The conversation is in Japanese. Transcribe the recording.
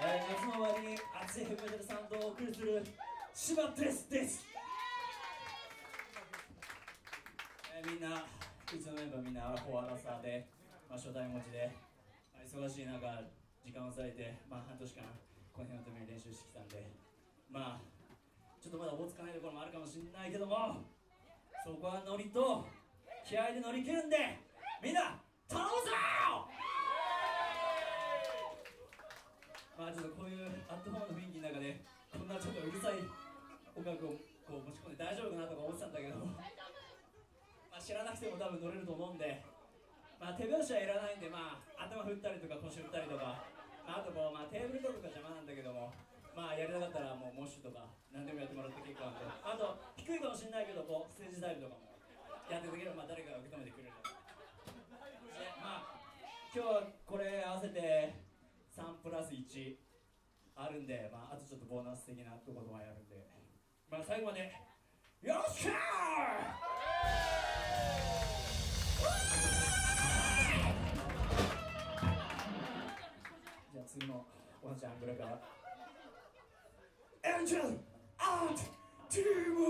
えー、夏の終わりに熱いヘビメタルサウンドをお送りする柴テスです、えー、みんなうちのメンバーみんなアラフォーアラサーで、まあ、初代持ちで、まあ、忙しい中時間を割いて、まあ、半年間この日のために練習してきたんでまあちょっとまだおぼつかないところもあるかもしれないけどもそこはノリと気合で乗り切るんでみんな頼むぞまあちょっとこういうアットホームの雰囲気の中でこんなちょっとうるさい音楽をこう持ち込んで大丈夫かなとか思ってたんだけどまあ知らなくても多分乗れると思うんでまあ手拍子はいらないんでまあ頭振ったりとか腰振ったりとか、まあ、あとこうまあテーブルとか邪魔なんだけどもまあやりたかったらもうモッシュとか何でもやってもらって結構なんであと低いかもしれないけどこうステージダイブとかもやってくれればまあ誰かが受け止めてくれる。でまあ今日はこれ合わせてプラス1あるんで、まあ、あとちょっとボーナス的なところもやるんで、まあ、最後までよろしくじゃあ次のワンちゃんこれからエンジェルアー。トティーム